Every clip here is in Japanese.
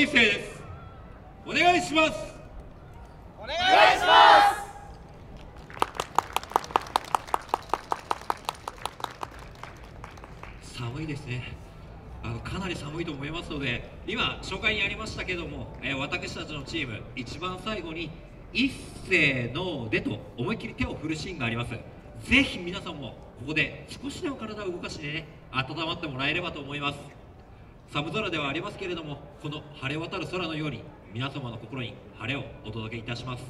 一生です。お願いします。お願いします。寒いですね。あのかなり寒いと思いますので今紹介にありましたけども、えー私たちのチーム一番最後に一斉のでと思いっきり手を振るシーンがあります。ぜひ皆さんもここで少しでも体を動かしてね温まってもらえればと思います。寒空ではありますけれどもこの晴れ渡る空のように皆様の心に晴れをお届けいたします。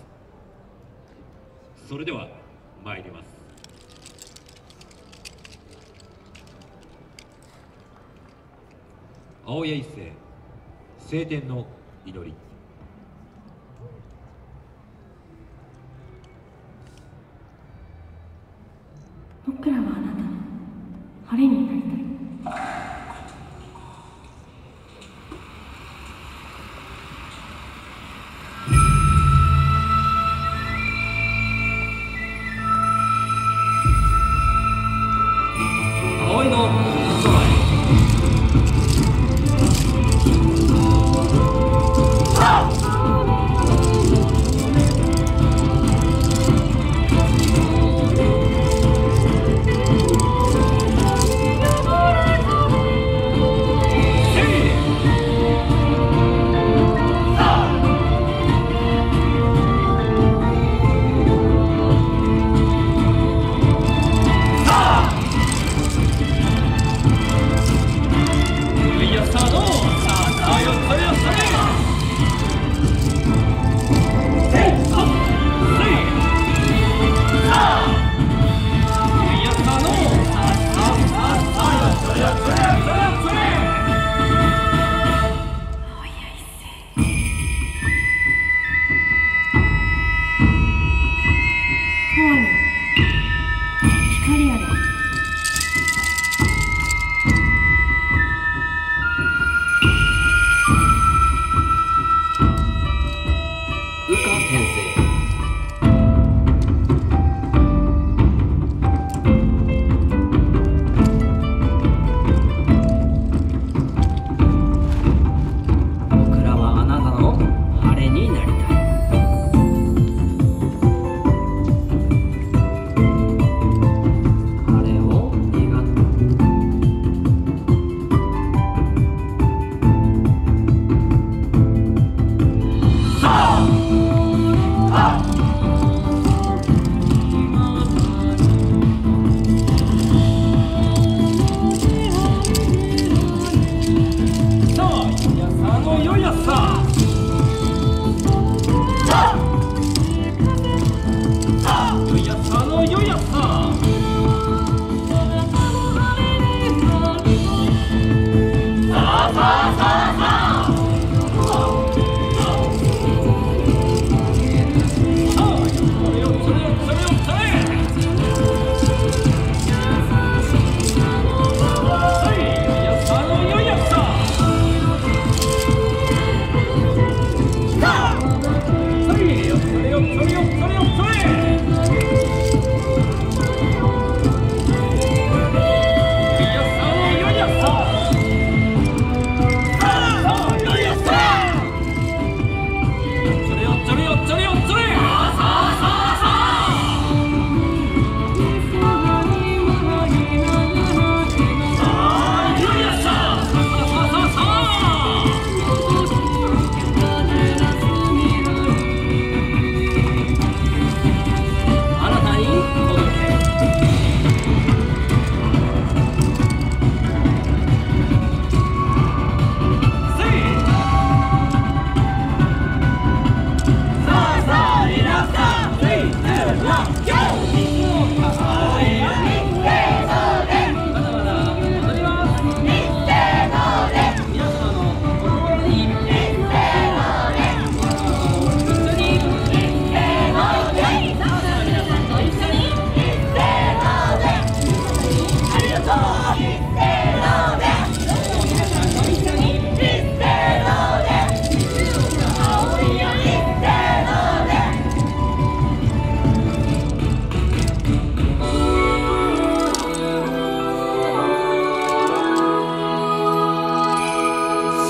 それでは参ります。青谷一世晴天の祈り。僕らはあなたの晴れになり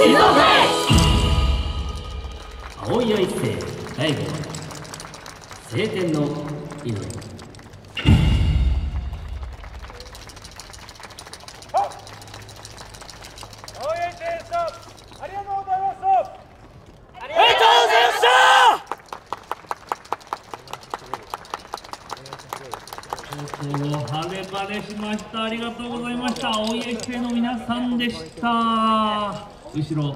静岡へ大谷一世第5話晴天の祈り応援選手ありがとうごいましたありが晴れ晴れしました。ありがとうございました。大家生の皆さんでした。後ろ。